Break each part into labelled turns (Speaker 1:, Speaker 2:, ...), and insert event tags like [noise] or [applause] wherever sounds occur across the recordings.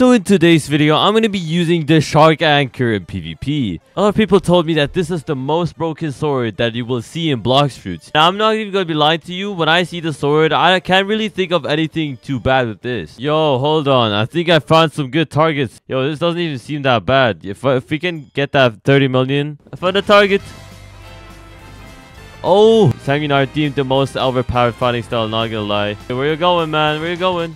Speaker 1: So in today's video, I'm going to be using the Shark Anchor in PvP. A lot of people told me that this is the most broken sword that you will see in Fruits. Now, I'm not even going to be lying to you. When I see the sword, I can't really think of anything too bad with this. Yo, hold on. I think I found some good targets. Yo, this doesn't even seem that bad. If, if we can get that 30 million, I found a target. Oh, Sanguine Art deemed the most overpowered fighting style, not gonna lie. Where you going, man? Where you going?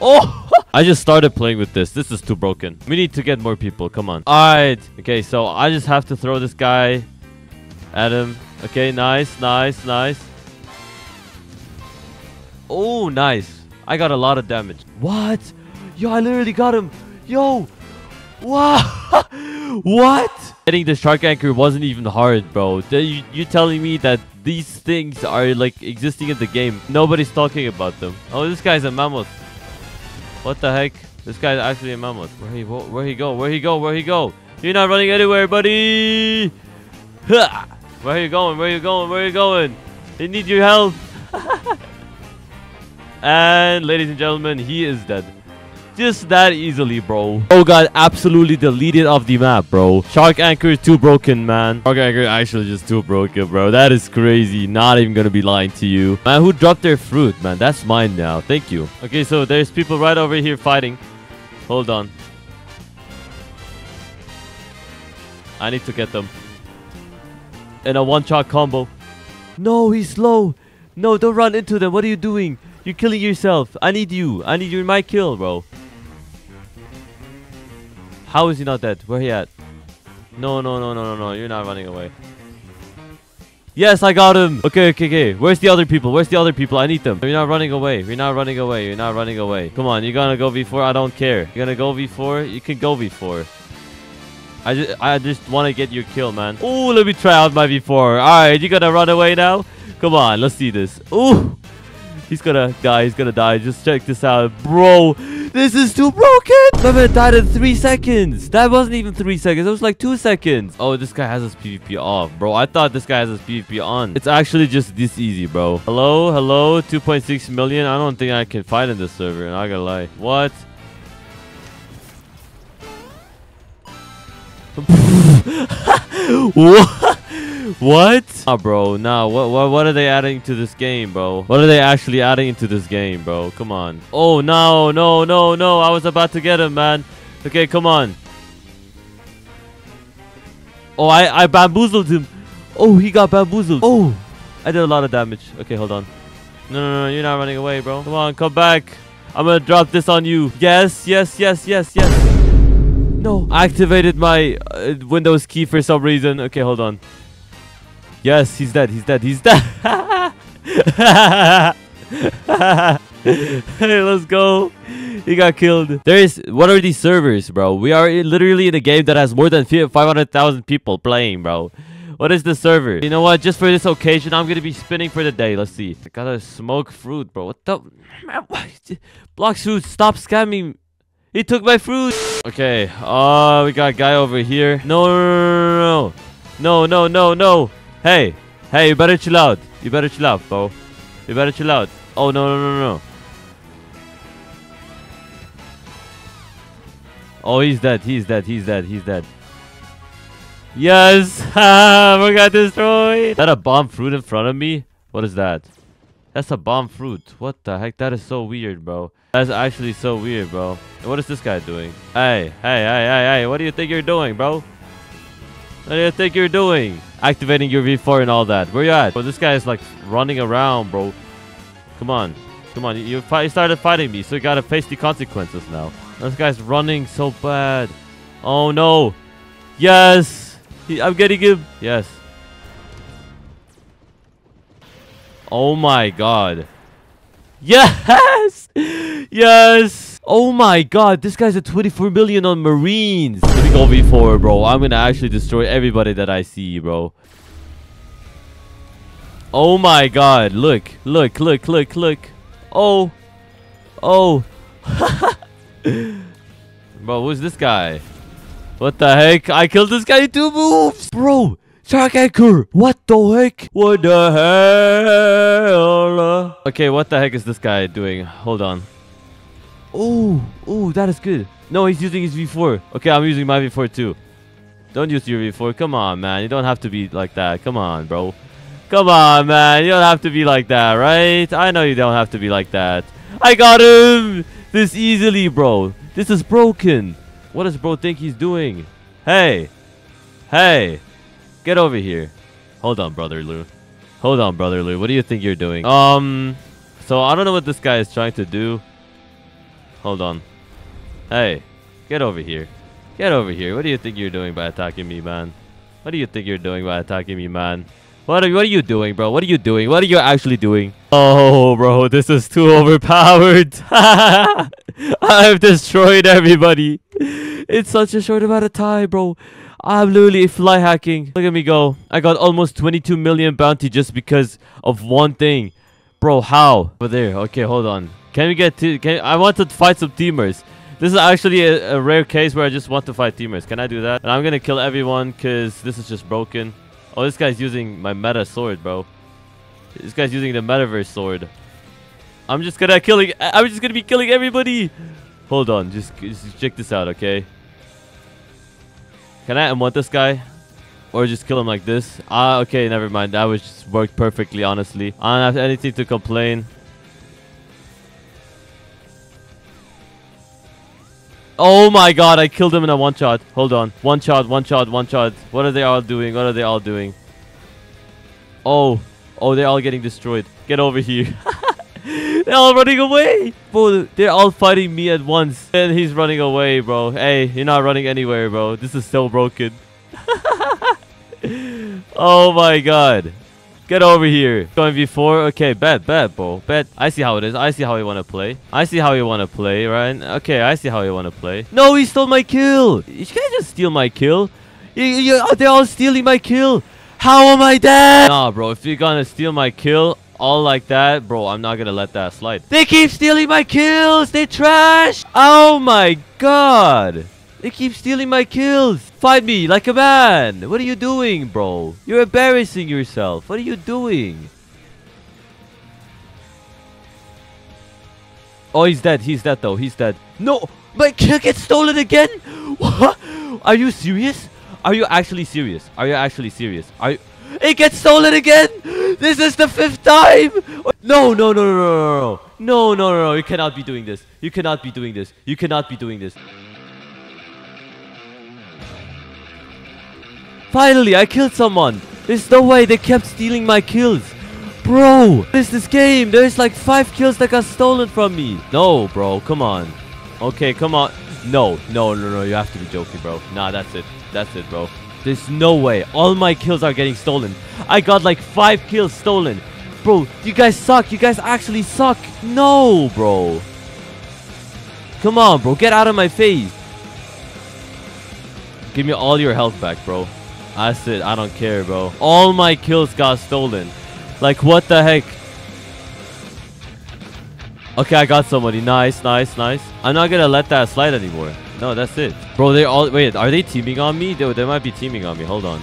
Speaker 1: Oh! I just started playing with this. This is too broken. We need to get more people. Come on. Alright. Okay, so I just have to throw this guy at him. Okay, nice, nice, nice. Oh, nice. I got a lot of damage. What? Yo, I literally got him. Yo. Wow. [laughs] what? Getting the shark anchor wasn't even hard, bro. You, you're telling me that these things are like existing in the game. Nobody's talking about them. Oh, this guy's a mammoth. What the heck? This guy's actually a mammoth. Where he where he go? Where he go? Where he go? You're not running anywhere, buddy. Where are you going? Where are you going? Where are you going? They need your help. [laughs] and ladies and gentlemen, he is dead. Just that easily, bro. Oh god, absolutely deleted off the map, bro. Shark Anchor is too broken, man. Shark Anchor actually just too broken, bro. That is crazy. Not even gonna be lying to you. Man, who dropped their fruit, man? That's mine now. Thank you. Okay, so there's people right over here fighting. Hold on. I need to get them. In a one-shot combo. No, he's slow. No, don't run into them. What are you doing? You're killing yourself. I need you. I need you in my kill, bro. How is he not dead? Where he at? No, no, no, no, no, no. You're not running away. Yes, I got him. Okay, okay, okay. Where's the other people? Where's the other people? I need them. You're not running away. You're not running away. You're not running away. Come on, you're gonna go V4. I don't care. You're gonna go V4. You can go V4. I just, I just want to get your kill, man. Oh, let me try out my V4. All right, you gonna run away now? Come on, let's see this. Oh, he's gonna die. He's gonna die. Just check this out, bro. This is too broken. Man died in three seconds. That wasn't even three seconds. It was like two seconds. Oh, this guy has his PvP off, bro. I thought this guy has his PvP on. It's actually just this easy, bro. Hello, hello, 2.6 million. I don't think I can fight in this server. Not gonna lie. What? [laughs] what? What? Ah, bro. Nah, what, what what are they adding to this game, bro? What are they actually adding into this game, bro? Come on. Oh, no, no, no, no. I was about to get him, man. Okay, come on. Oh, I, I bamboozled him. Oh, he got bamboozled. Oh, I did a lot of damage. Okay, hold on. No, no, no, you're not running away, bro. Come on, come back. I'm gonna drop this on you. Yes, yes, yes, yes, yes. No, I activated my uh, Windows key for some reason. Okay, hold on. Yes, he's dead. He's dead. He's dead. [laughs] hey, let's go. He got killed. There is. What are these servers, bro? We are literally in a game that has more than 500,000 people playing, bro. What is the server? You know what? Just for this occasion, I'm gonna be spinning for the day. Let's see. I gotta smoke fruit, bro. What the? [laughs] Blox fruit, stop scamming. He took my fruit. Okay. Uh, we got a guy over here. No, No, no, no, no, no, no, no, no. Hey, hey, you better chill out. You better chill out, bro. You better chill out. Oh, no, no, no, no. Oh, he's dead. He's dead. He's dead. He's dead. Yes! [laughs] We got destroyed! Is that a bomb fruit in front of me? What is that? That's a bomb fruit. What the heck? That is so weird, bro. That's actually so weird, bro. What is this guy doing? Hey, hey, hey, hey, hey. What do you think you're doing, bro? What do you think you're doing? Activating your V4 and all that. Where you at? Bro, this guy is like running around, bro. Come on. Come on. You, you started fighting me, so you gotta face the consequences now. This guy's running so bad. Oh, no. Yes. He, I'm getting him. Yes. Oh, my God. Yes. [laughs] Yes. Oh my god, this guy's a 24 million on Marines. Go V4, bro. I'm gonna actually destroy everybody that I see, bro. Oh my god, look, look, look, look, look. Oh. Oh. [laughs] bro, who's this guy? What the heck? I killed this guy in two moves. Bro, Shark Anchor. What the heck? What the hell? Okay, what the heck is this guy doing? Hold on. Oh, oh, that is good. No, he's using his V4. Okay, I'm using my V4 too. Don't use your V4. Come on, man. You don't have to be like that. Come on, bro. Come on, man. You don't have to be like that, right? I know you don't have to be like that. I got him! This easily, bro. This is broken. What does bro think he's doing? Hey. Hey. Get over here. Hold on, brother Lou. Hold on, brother Lou. What do you think you're doing? Um, so I don't know what this guy is trying to do. Hold on. Hey, get over here. Get over here. What do you think you're doing by attacking me, man? What do you think you're doing by attacking me, man? What are, what are you doing, bro? What are you doing? What are you actually doing? Oh, bro, this is too overpowered. [laughs] I've destroyed everybody. It's such a short amount of time, bro. I'm literally fly hacking. Look at me go. I got almost 22 million bounty just because of one thing. Bro, how? Over there. Okay, hold on. Can we get to... Can, I want to fight some teamers. This is actually a, a, rare case where I just want to fight teamers. Can I do that? And I'm gonna kill everyone because this is just broken. Oh, this guy's using my meta sword, bro. This guy's using the metaverse sword. I'm just gonna killing... I'm just gonna be killing everybody. Hold on. Just, just check this out, okay? Can I unwanted this guy? Or just kill him like this? Ah, okay, never mind. That was just worked perfectly, honestly. I don't have anything to complain. Oh my god, I killed him in a one shot. Hold on. One shot, one shot, one shot. What are they all doing? What are they all doing? Oh. Oh, they're all getting destroyed. Get over here. [laughs] they're all running away. Bro, they're all fighting me at once. And he's running away, bro. Hey, you're not running anywhere, bro. This is so broken. [laughs] oh my god. Get over here. Going V4. Okay, bet, bet, bro. Bet. I see how it is. I see how you want to play. I see how you want to play, right? Okay, I see how you want to play. No, he stole my kill. You can't just steal my kill. You, you, oh, they're all stealing my kill. How am I dead? Nah, bro. If you're gonna steal my kill all like that, bro, I'm not gonna let that slide. They keep stealing my kills. They trash. Oh my god. They keep stealing my kills. Fight me like a man. What are you doing, bro? You're embarrassing yourself. What are you doing? Oh, he's dead. He's dead, though. He's dead. No! My kill gets stolen again? [laughs] What? Are you serious? Are you actually serious? Are you actually serious? Are you... It gets stolen again! This is the fifth time! No, no, no, no, no, no, no. No, no, no, no. You cannot be doing this. You cannot be doing this. You cannot be doing this. Finally, I killed someone. There's no way they kept stealing my kills. Bro, what is this game? There's like five kills that got stolen from me. No, bro, come on. Okay, come on. No, no, no, no, you have to be joking, bro. Nah, that's it. That's it, bro. There's no way. All my kills are getting stolen. I got like five kills stolen. Bro, you guys suck. You guys actually suck. No, bro. Come on, bro. Get out of my face. Give me all your health back, bro. That's said, I don't care, bro. All my kills got stolen. Like, what the heck? Okay, I got somebody. Nice, nice, nice. I'm not gonna let that slide anymore. No, that's it. Bro, they all... Wait, are they teaming on me? They, they might be teaming on me. Hold on.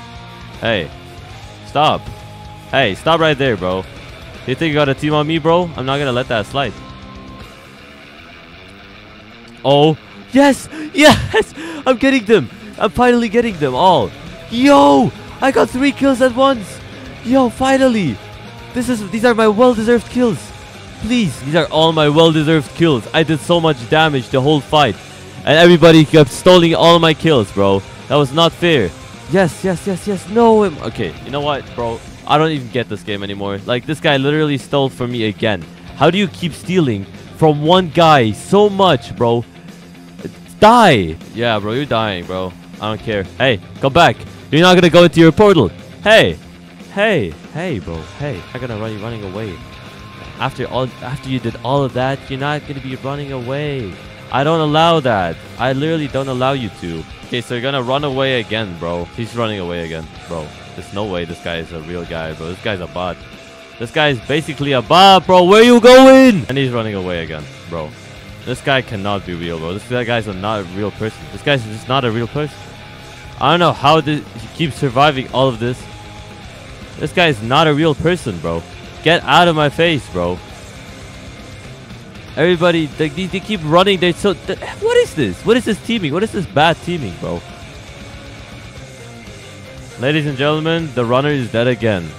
Speaker 1: Hey. Stop. Hey, stop right there, bro. You think you got a team on me, bro? I'm not gonna let that slide. Oh. Yes! Yes! [laughs] I'm getting them! I'm finally getting them all. Yo! I got three kills at once! Yo, finally! This is these are my well-deserved kills. Please, these are all my well-deserved kills. I did so much damage the whole fight. And everybody kept stealing all my kills, bro. That was not fair. Yes, yes, yes, yes. No. Okay, you know what, bro? I don't even get this game anymore. Like, this guy literally stole from me again. How do you keep stealing from one guy so much, bro? Die! Yeah, bro, you're dying, bro. I don't care. Hey, come back. You're not gonna go into your portal. Hey, hey, hey, bro. Hey, I'm gonna run you running away. After all, after you did all of that, you're not gonna be running away. I don't allow that. I literally don't allow you to. Okay, so you're gonna run away again, bro. He's running away again, bro. There's no way this guy is a real guy, bro. This guy's a bot. This guy is basically a bot, bro. Where you going? And he's running away again, bro. This guy cannot be real, bro. This guy's a not a real person. This guy's just not a real person. I don't know how this, he keeps surviving all of this. This guy is not a real person, bro. Get out of my face, bro. Everybody, they, they, they keep running. They so. th- what is this? What is this teaming? What is this bad teaming, bro? Ladies and gentlemen, the runner is dead again.